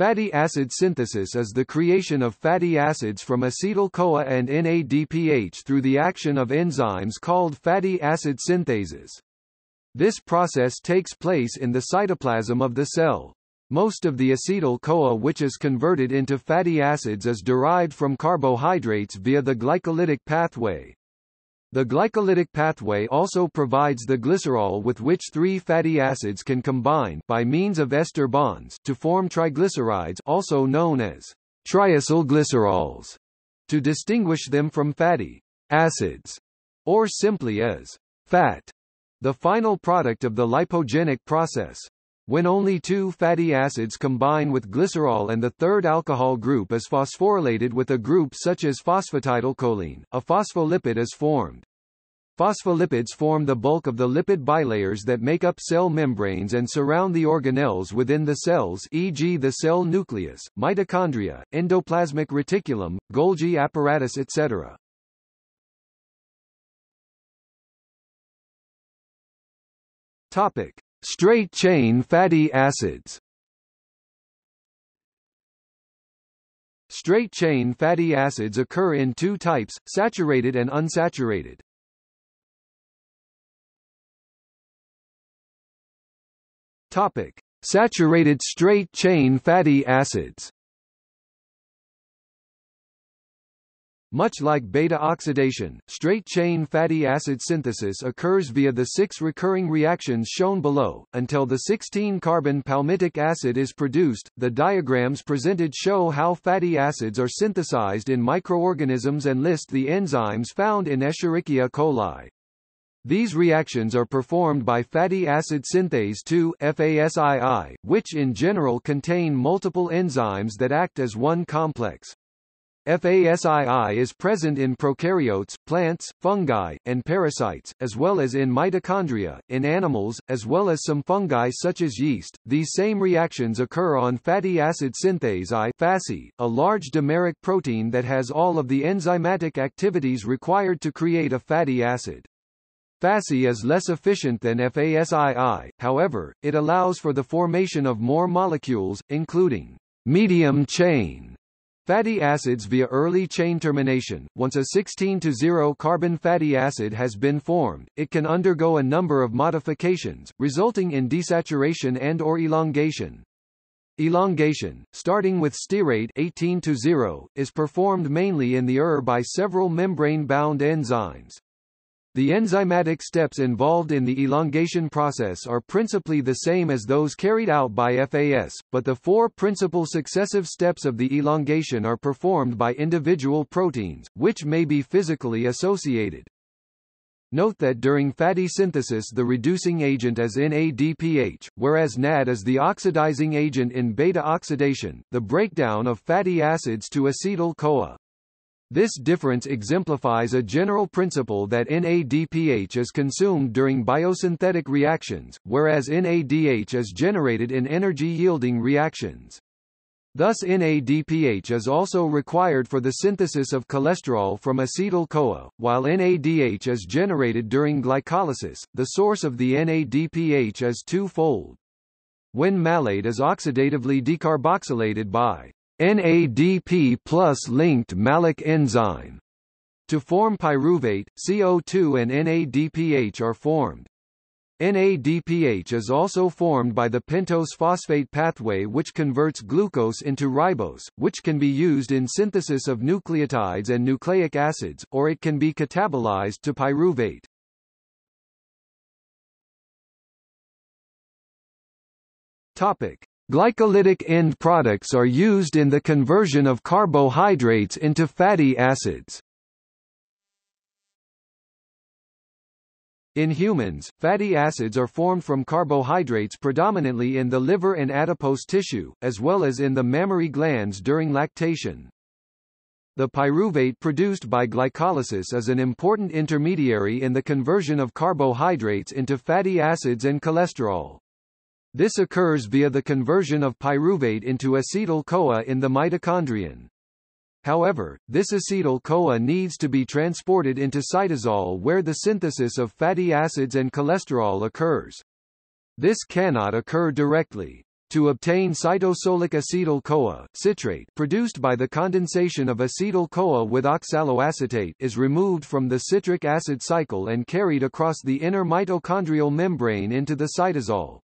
Fatty acid synthesis is the creation of fatty acids from acetyl-CoA and NADPH through the action of enzymes called fatty acid synthases. This process takes place in the cytoplasm of the cell. Most of the acetyl-CoA which is converted into fatty acids is derived from carbohydrates via the glycolytic pathway. The glycolytic pathway also provides the glycerol with which three fatty acids can combine by means of ester bonds to form triglycerides also known as triacylglycerols to distinguish them from fatty acids or simply as fat, the final product of the lipogenic process. When only two fatty acids combine with glycerol and the third alcohol group is phosphorylated with a group such as phosphatidylcholine, a phospholipid is formed. Phospholipids form the bulk of the lipid bilayers that make up cell membranes and surround the organelles within the cells e.g. the cell nucleus, mitochondria, endoplasmic reticulum, Golgi apparatus etc. Topic: Straight-chain fatty acids Straight-chain fatty acids occur in two types, saturated and unsaturated. Topic: Saturated straight-chain fatty acids Much like beta-oxidation, straight-chain fatty acid synthesis occurs via the six recurring reactions shown below, until the 16-carbon palmitic acid is produced. The diagrams presented show how fatty acids are synthesized in microorganisms and list the enzymes found in Escherichia coli. These reactions are performed by fatty acid synthase 2 FASII, which in general contain multiple enzymes that act as one complex. FASII is present in prokaryotes, plants, fungi, and parasites, as well as in mitochondria, in animals, as well as some fungi such as yeast. These same reactions occur on fatty acid synthase I FASI, a large dimeric protein that has all of the enzymatic activities required to create a fatty acid. FASI is less efficient than FASII, however, it allows for the formation of more molecules, including medium chain Fatty acids via early chain termination. Once a 16 to 0 carbon fatty acid has been formed, it can undergo a number of modifications, resulting in desaturation and or elongation. Elongation, starting with stearate 18 to 0, is performed mainly in the ER by several membrane-bound enzymes. The enzymatic steps involved in the elongation process are principally the same as those carried out by FAS, but the four principal successive steps of the elongation are performed by individual proteins, which may be physically associated. Note that during fatty synthesis the reducing agent is NADPH, whereas NAD is the oxidizing agent in beta oxidation, the breakdown of fatty acids to acetyl-CoA. This difference exemplifies a general principle that NADPH is consumed during biosynthetic reactions, whereas NADH is generated in energy-yielding reactions. Thus NADPH is also required for the synthesis of cholesterol from acetyl-CoA, while NADH is generated during glycolysis. The source of the NADPH is twofold. When malate is oxidatively decarboxylated by NADP plus linked malic enzyme. To form pyruvate, CO2 and NADPH are formed. NADPH is also formed by the pentose phosphate pathway which converts glucose into ribose, which can be used in synthesis of nucleotides and nucleic acids, or it can be catabolized to pyruvate. Topic: Glycolytic end products are used in the conversion of carbohydrates into fatty acids. In humans, fatty acids are formed from carbohydrates predominantly in the liver and adipose tissue, as well as in the mammary glands during lactation. The pyruvate produced by glycolysis is an important intermediary in the conversion of carbohydrates into fatty acids and cholesterol. This occurs via the conversion of pyruvate into acetyl-CoA in the mitochondrion. However, this acetyl-CoA needs to be transported into cytosol where the synthesis of fatty acids and cholesterol occurs. This cannot occur directly. to obtain cytosolic acetyl-CoA citrate produced by the condensation of acetyl-CoA with oxaloacetate is removed from the citric acid cycle and carried across the inner mitochondrial membrane into the cytosol.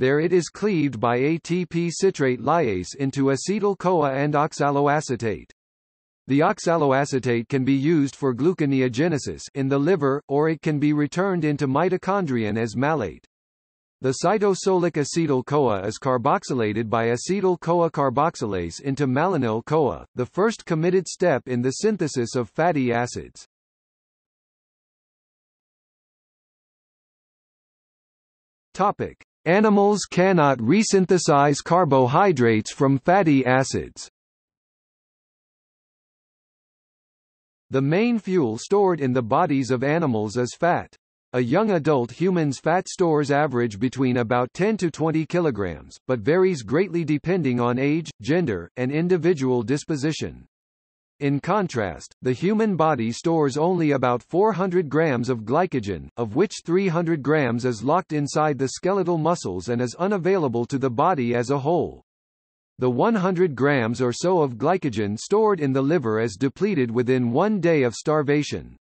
There it is cleaved by ATP citrate lyase into acetyl-CoA and oxaloacetate. The oxaloacetate can be used for gluconeogenesis in the liver, or it can be returned into mitochondrion as malate. The cytosolic acetyl-CoA is carboxylated by acetyl-CoA carboxylase into malonyl-CoA, the first committed step in the synthesis of fatty acids. Topic: Animals cannot resynthesize carbohydrates from fatty acids. The main fuel stored in the bodies of animals is fat. A young adult human's fat stores average between about 10 to 20 kilograms, but varies greatly depending on age, gender, and individual disposition. In contrast, the human body stores only about 400 grams of glycogen, of which 300 grams is locked inside the skeletal muscles and is unavailable to the body as a whole. The 100 grams or so of glycogen stored in the liver is depleted within one day of starvation.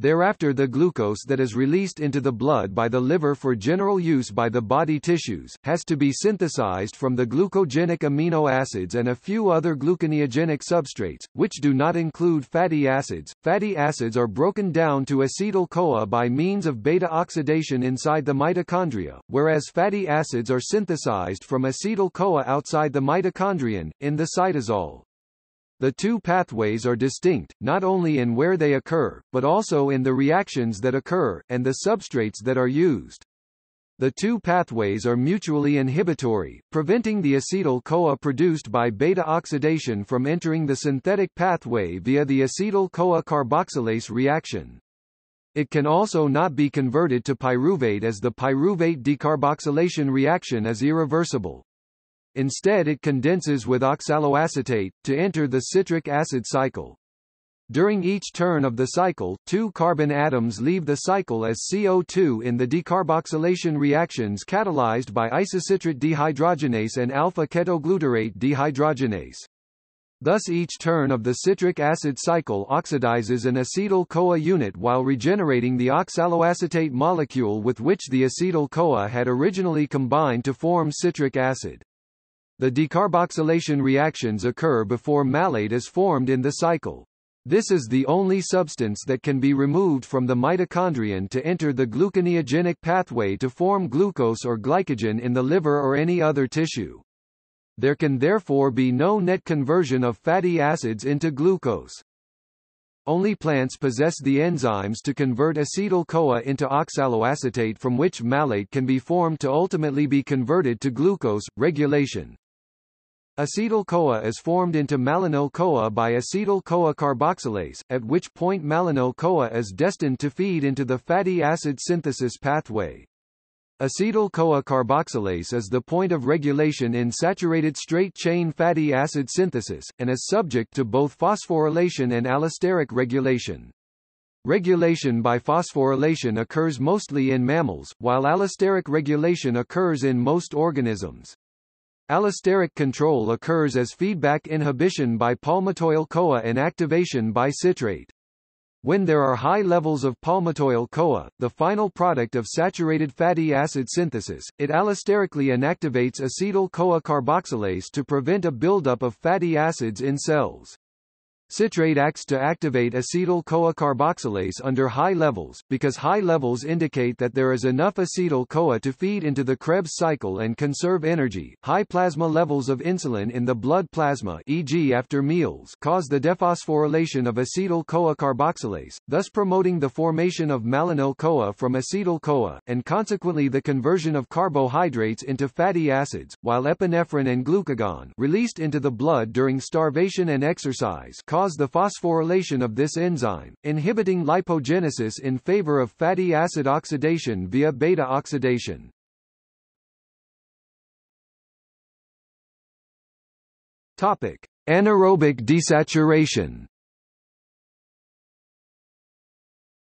Thereafter the glucose that is released into the blood by the liver for general use by the body tissues, has to be synthesized from the glucogenic amino acids and a few other gluconeogenic substrates, which do not include fatty acids. Fatty acids are broken down to acetyl-CoA by means of beta-oxidation inside the mitochondria, whereas fatty acids are synthesized from acetyl-CoA outside the mitochondrion, in the cytosol. The two pathways are distinct, not only in where they occur, but also in the reactions that occur, and the substrates that are used. The two pathways are mutually inhibitory, preventing the acetyl-CoA produced by beta-oxidation from entering the synthetic pathway via the acetyl-CoA carboxylase reaction. It can also not be converted to pyruvate as the pyruvate decarboxylation reaction is irreversible. Instead it condenses with oxaloacetate, to enter the citric acid cycle. During each turn of the cycle, two carbon atoms leave the cycle as CO2 in the decarboxylation reactions catalyzed by isocitrate dehydrogenase and alpha-ketoglutarate dehydrogenase. Thus each turn of the citric acid cycle oxidizes an acetyl-CoA unit while regenerating the oxaloacetate molecule with which the acetyl-CoA had originally combined to form citric acid. The decarboxylation reactions occur before malate is formed in the cycle. This is the only substance that can be removed from the mitochondrion to enter the gluconeogenic pathway to form glucose or glycogen in the liver or any other tissue. There can therefore be no net conversion of fatty acids into glucose. Only plants possess the enzymes to convert acetyl-CoA into oxaloacetate from which malate can be formed to ultimately be converted to glucose. Regulation Acetyl-CoA is formed into malonyl-CoA by acetyl-CoA carboxylase, at which point malonyl-CoA is destined to feed into the fatty acid synthesis pathway. Acetyl-CoA carboxylase is the point of regulation in saturated straight-chain fatty acid synthesis, and is subject to both phosphorylation and allosteric regulation. Regulation by phosphorylation occurs mostly in mammals, while allosteric regulation occurs in most organisms. Allosteric control occurs as feedback inhibition by palmitoyl-CoA and activation by citrate. When there are high levels of palmitoyl-CoA, the final product of saturated fatty acid synthesis, it allosterically inactivates acetyl-CoA carboxylase to prevent a buildup of fatty acids in cells. Citrate acts to activate acetyl-CoA carboxylase under high levels, because high levels indicate that there is enough acetyl-CoA to feed into the Krebs cycle and conserve energy. High plasma levels of insulin in the blood plasma e.g. after meals cause the dephosphorylation of acetyl-CoA carboxylase, thus promoting the formation of malonyl-CoA from acetyl-CoA, and consequently the conversion of carbohydrates into fatty acids, while epinephrine and glucagon released into the blood during starvation and exercise cause the phosphorylation of this enzyme, inhibiting lipogenesis in favor of fatty acid oxidation via beta oxidation. Topic: Anaerobic desaturation.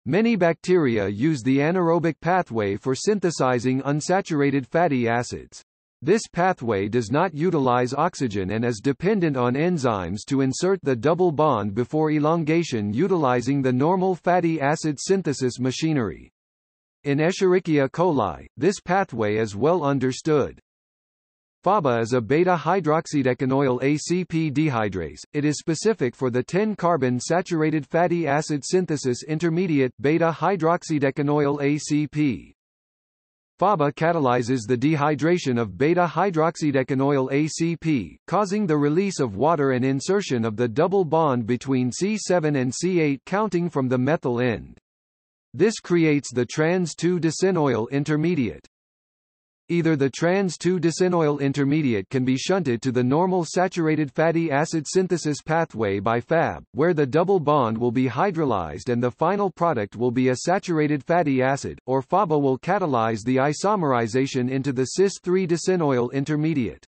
Many bacteria use the anaerobic pathway for synthesizing unsaturated fatty acids. This pathway does not utilize oxygen and is dependent on enzymes to insert the double bond before elongation utilizing the normal fatty acid synthesis machinery. In Escherichia coli, this pathway is well understood. FABA is a beta-hydroxydecanoyl ACP dehydrase. It is specific for the 10-carbon saturated fatty acid synthesis intermediate beta-hydroxydecanoyl ACP. FABA catalyzes the dehydration of beta-hydroxydecanoyl ACP, causing the release of water and insertion of the double bond between C7 and C8 counting from the methyl end. This creates the trans-2-decenoyl intermediate. Either the trans-2-decenoyl intermediate can be shunted to the normal saturated fatty acid synthesis pathway by Fab, where the double bond will be hydrolyzed and the final product will be a saturated fatty acid, or FABA will catalyze the isomerization into the cis-3-decenoyl intermediate.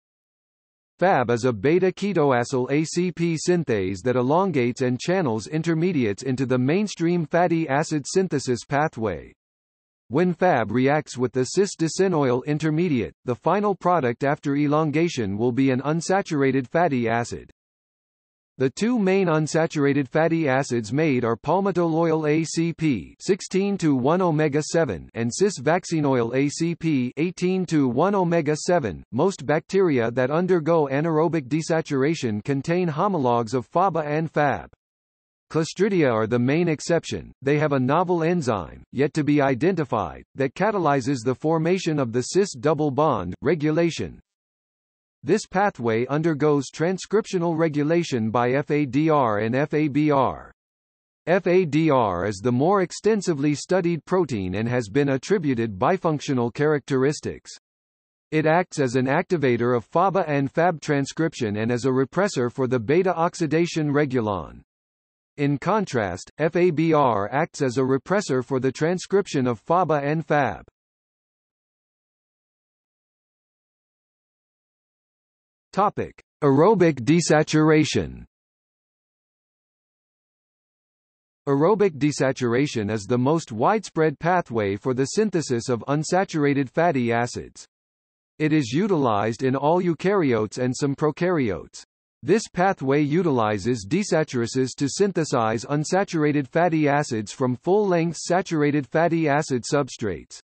Fab is a beta-ketoacyl ACP synthase that elongates and channels intermediates into the mainstream fatty acid synthesis pathway. When Fab reacts with the cis-decenoyl intermediate, the final product after elongation will be an unsaturated fatty acid. The two main unsaturated fatty acids made are palmitoyl ACP 16 to 1 omega 7 and cis-vaccinoyl ACP 18 to 1 omega 7. Most bacteria that undergo anaerobic desaturation contain homologs of FABA and Fab. Clostridia are the main exception, they have a novel enzyme, yet to be identified, that catalyzes the formation of the cis double bond, regulation. This pathway undergoes transcriptional regulation by FADR and FABR. FADR is the more extensively studied protein and has been attributed bifunctional characteristics. It acts as an activator of FABA and FAB transcription and as a repressor for the beta-oxidation regulon. In contrast, FABR acts as a repressor for the transcription of FABA and FAB. Topic: Aerobic desaturation. Aerobic desaturation is the most widespread pathway for the synthesis of unsaturated fatty acids. It is utilized in all eukaryotes and some prokaryotes. This pathway utilizes desaturases to synthesize unsaturated fatty acids from full-length saturated fatty acid substrates.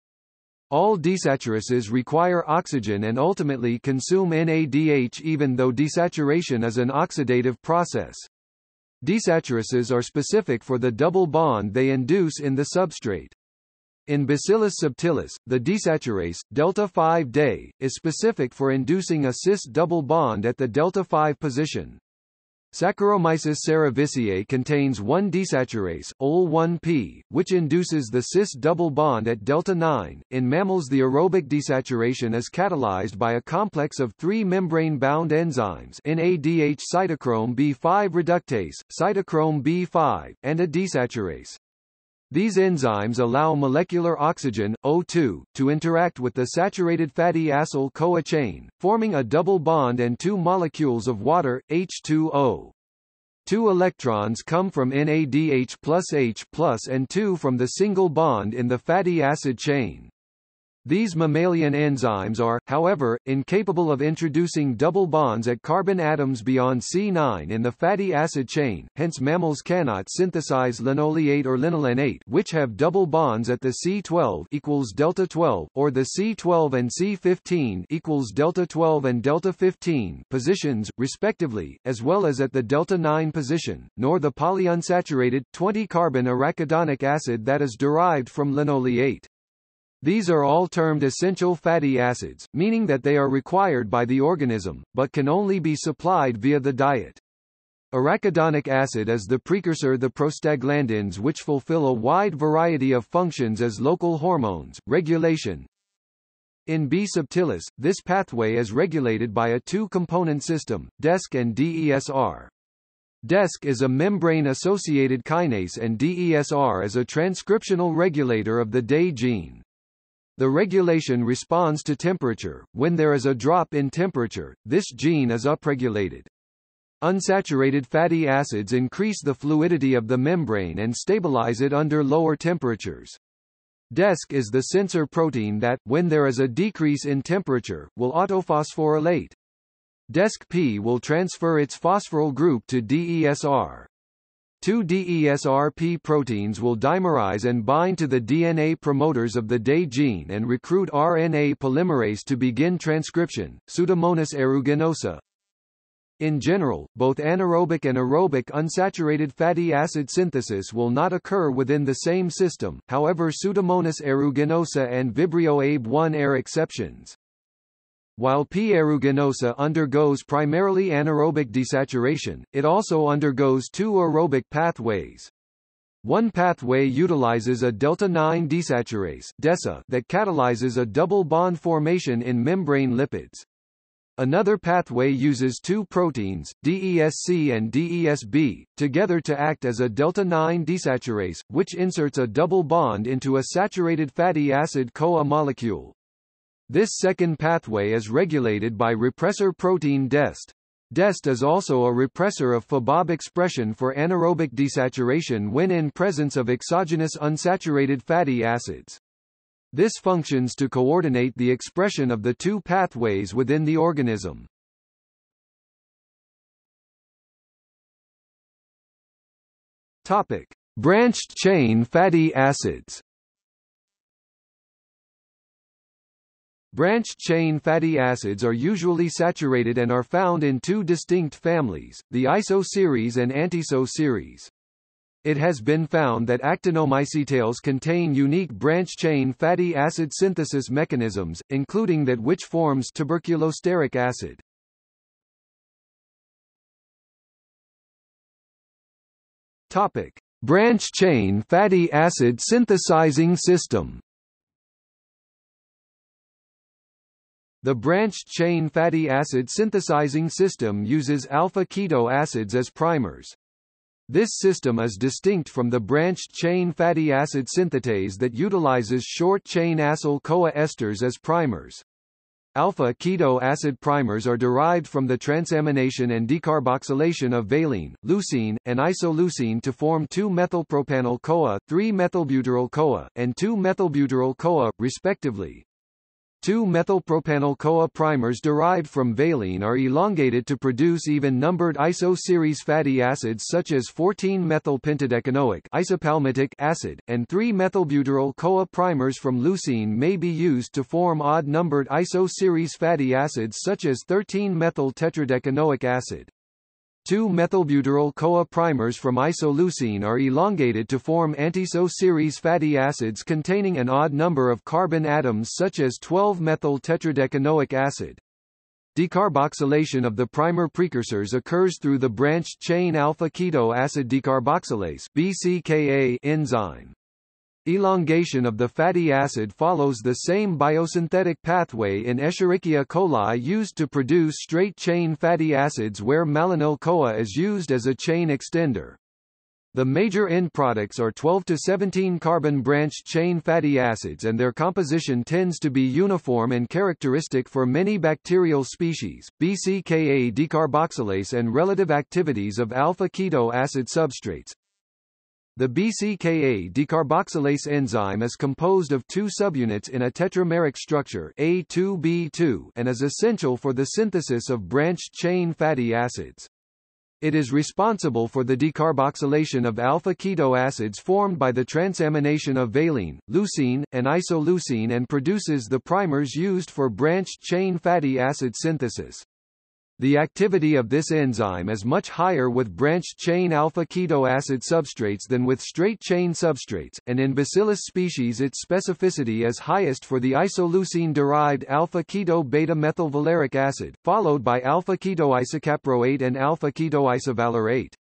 All desaturases require oxygen and ultimately consume NADH even though desaturation is an oxidative process. Desaturases are specific for the double bond they induce in the substrate. In Bacillus subtilis, the desaturase, delta-5-DE, is specific for inducing a cis double bond at the delta-5 position. Saccharomyces cerevisiae contains one desaturase, OL1P, which induces the cis double bond at delta 9. In mammals, the aerobic desaturation is catalyzed by a complex of three membrane-bound enzymes: NADH cytochrome B5 reductase, cytochrome B5, and a desaturase. These enzymes allow molecular oxygen, O2, to interact with the saturated fatty acyl-CoA chain, forming a double bond and two molecules of water, H2O. Two electrons come from NADH plus H plus and two from the single bond in the fatty acid chain. These mammalian enzymes are, however, incapable of introducing double bonds at carbon atoms beyond C9 in the fatty acid chain, hence mammals cannot synthesize linoleate or linolenate which have double bonds at the C12 equals delta 12 or the C12 and C15 equals delta 12 and delta 15 positions respectively, as well as at the delta 9 position, nor the polyunsaturated 20 carbon arachidonic acid that is derived from linoleate. These are all termed essential fatty acids, meaning that they are required by the organism, but can only be supplied via the diet. Arachidonic acid is the precursor the prostaglandins which fulfill a wide variety of functions as local hormones, regulation. In B. subtilis, this pathway is regulated by a two-component system, DESK and DESR. DESK is a membrane-associated kinase and DESR is a transcriptional regulator of the DE gene. The regulation responds to temperature. When there is a drop in temperature, this gene is upregulated. Unsaturated fatty acids increase the fluidity of the membrane and stabilize it under lower temperatures. DESK is the sensor protein that, when there is a decrease in temperature, will autophosphorylate. DESK-P will transfer its phosphoryl group to DESR. Two DESRP proteins will dimerize and bind to the DNA promoters of the day gene and recruit RNA polymerase to begin transcription. Pseudomonas aeruginosa, in general, both anaerobic and aerobic unsaturated fatty acid synthesis will not occur within the same system, however Pseudomonas aeruginosa and Vibrio abe-1 are exceptions. While P. aeruginosa undergoes primarily anaerobic desaturation, it also undergoes two aerobic pathways. One pathway utilizes a delta-9 desaturase DESA that catalyzes a double bond formation in membrane lipids. Another pathway uses two proteins, DESC and DESB, together to act as a delta-9 desaturase, which inserts a double bond into a saturated fatty acid CoA molecule. This second pathway is regulated by repressor protein DEST. DEST is also a repressor of Fabab expression for anaerobic desaturation when in presence of exogenous unsaturated fatty acids. This functions to coordinate the expression of the two pathways within the organism. Topic: Branched chain fatty acids. Branched chain fatty acids are usually saturated and are found in two distinct families, the iso series and anteiso series. It has been found that actinomycetales contain unique branch-chain fatty acid synthesis mechanisms, including that which forms tuberculostearic acid. Topic: Branch-chain fatty acid synthesizing system. The branched-chain fatty acid synthesizing system uses alpha-keto acids as primers. This system is distinct from the branched-chain fatty acid synthetase that utilizes short-chain acyl-CoA esters as primers. Alpha-keto acid primers are derived from the transamination and decarboxylation of valine, leucine, and isoleucine to form 2-methylpropanol-CoA, 3-methylbutyryl-CoA, and 2-methylbutyryl-CoA, respectively. Two methylpropanol-CoA primers derived from valine are elongated to produce even-numbered iso-series fatty acids such as 14-methylpentadecanoic isopalmitic acid, and 3-methylbutyryl-CoA primers from leucine may be used to form odd-numbered iso-series fatty acids such as 13-methyl-tetradecanoic acid. Two methylbutyryl-CoA primers from isoleucine are elongated to form anteiso series fatty acids containing an odd number of carbon atoms such as 12-methyl-tetradecanoic acid. Decarboxylation of the primer precursors occurs through the branched chain alpha-keto acid decarboxylase BCKA enzyme. Elongation of the fatty acid follows the same biosynthetic pathway in Escherichia coli used to produce straight-chain fatty acids where malonyl-CoA is used as a chain extender. The major end products are 12 to 17 carbon branched chain fatty acids and their composition tends to be uniform and characteristic for many bacterial species. BCKA decarboxylase and relative activities of alpha-keto acid substrates, the BCKA decarboxylase enzyme is composed of two subunits in a tetrameric structure A2B2 and is essential for the synthesis of branched-chain fatty acids. It is responsible for the decarboxylation of alpha-keto acids formed by the transamination of valine, leucine, and isoleucine and produces the primers used for branched-chain fatty acid synthesis. The activity of this enzyme is much higher with branched-chain alpha-keto acid substrates than with straight-chain substrates, and in Bacillus species its specificity is highest for the isoleucine-derived alpha-keto beta-methylvaleric acid, followed by alpha-ketoisocaproate and alpha-ketoisovalerate.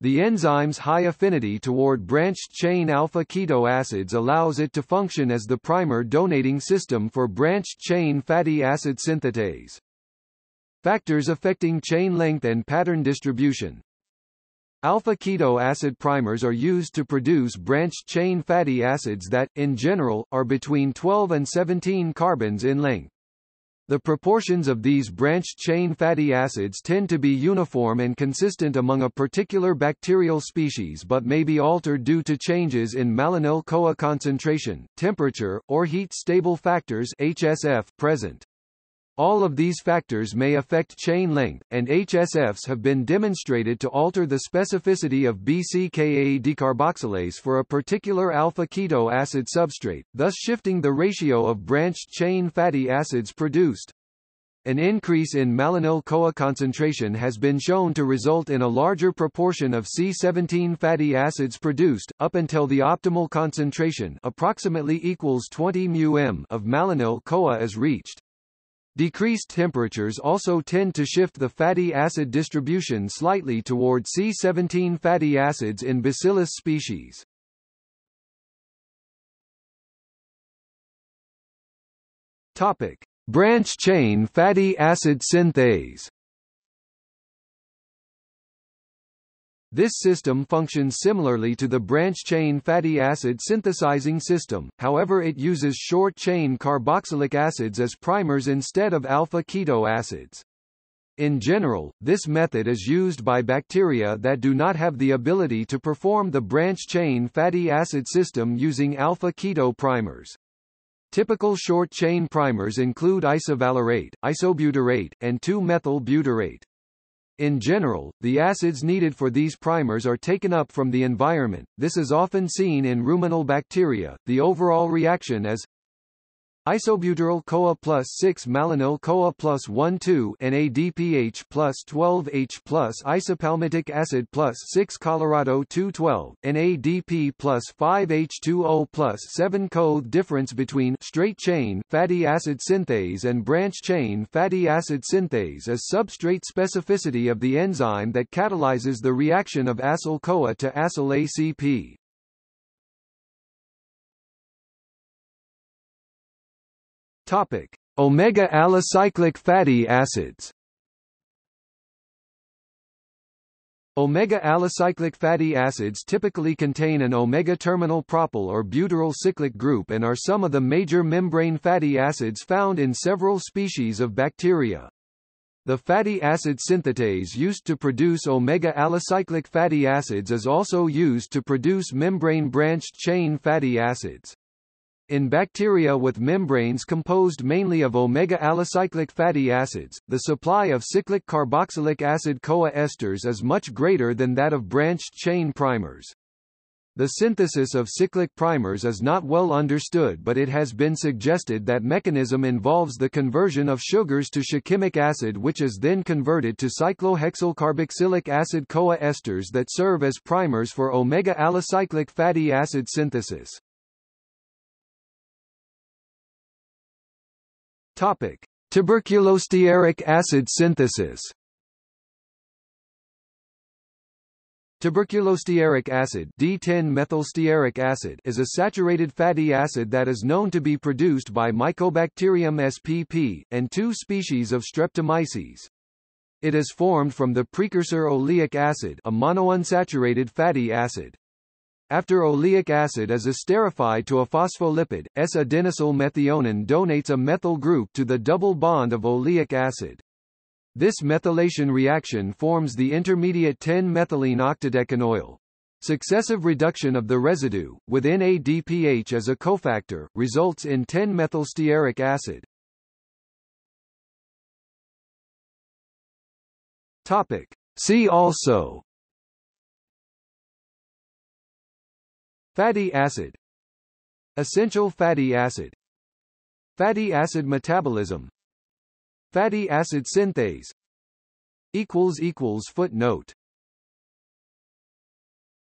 The enzyme's high affinity toward branched-chain alpha-keto acids allows it to function as the primer donating system for branched-chain fatty acid synthetase. Factors affecting chain length and pattern distribution Alpha-keto acid primers are used to produce branched-chain fatty acids that, in general, are between 12 and 17 carbons in length. The proportions of these branched-chain fatty acids tend to be uniform and consistent among a particular bacterial species but may be altered due to changes in malonyl-CoA concentration, temperature, or heat-stable factors HSF present. All of these factors may affect chain length, and HSFs have been demonstrated to alter the specificity of BCKA decarboxylase for a particular alpha-keto acid substrate, thus shifting the ratio of branched-chain fatty acids produced. An increase in malonyl-CoA concentration has been shown to result in a larger proportion of C17 fatty acids produced, up until the optimal concentration approximately equals 20 μm of malonyl-CoA is reached. Decreased temperatures also tend to shift the fatty acid distribution slightly toward C17 fatty acids in Bacillus species. Topic: Branch-chain fatty acid synthase This system functions similarly to the branch-chain fatty acid synthesizing system, however it uses short-chain carboxylic acids as primers instead of alpha-keto acids. In general, this method is used by bacteria that do not have the ability to perform the branch-chain fatty acid system using alpha-keto primers. Typical short-chain primers include isovalerate, isobutyrate, and 2-methyl-butyrate. In general, the acids needed for these primers are taken up from the environment. This is often seen in ruminal bacteria. The overall reaction is Isobutyryl CoA plus 6 malonyl CoA plus 1 2 NADPH plus 12 H plus isopalmitic acid plus 6 Colorado 212 NADP plus 5 H2O plus 7 Co. difference between straight chain fatty acid synthase and branch chain fatty acid synthase is substrate specificity of the enzyme that catalyzes the reaction of acyl CoA to acyl ACP. Topic: Omega alicyclic fatty acids. Omega alicyclic fatty acids typically contain an omega terminal propyl or butyryl cyclic group and are some of the major membrane fatty acids found in several species of bacteria. The fatty acid synthetase used to produce omega alicyclic fatty acids is also used to produce membrane branched chain fatty acids. In bacteria with membranes composed mainly of omega-alicyclic fatty acids, the supply of cyclic carboxylic acid CoA esters is much greater than that of branched-chain primers. The synthesis of cyclic primers is not well understood but it has been suggested that mechanism involves the conversion of sugars to shikimic acid which is then converted to cyclohexyl carboxylic acid CoA esters that serve as primers for omega-alicyclic fatty acid synthesis. Topic: Tuberculostearic acid synthesis. Tuberculostearic acid D10-methylstearic acid is a saturated fatty acid that is known to be produced by Mycobacterium spp, and two species of Streptomyces. It is formed from the precursor oleic acid a monounsaturated fatty acid. After oleic acid is esterified to a phospholipid, S-adenosyl methionine donates a methyl group to the double bond of oleic acid. This methylation reaction forms the intermediate 10-methylene octadecanoyl. Successive reduction of the residue, with NADPH as a cofactor, results in 10-methylstearic acid. Topic. See also Fatty acid. Essential fatty acid. Fatty acid metabolism. Fatty acid synthase. Footnote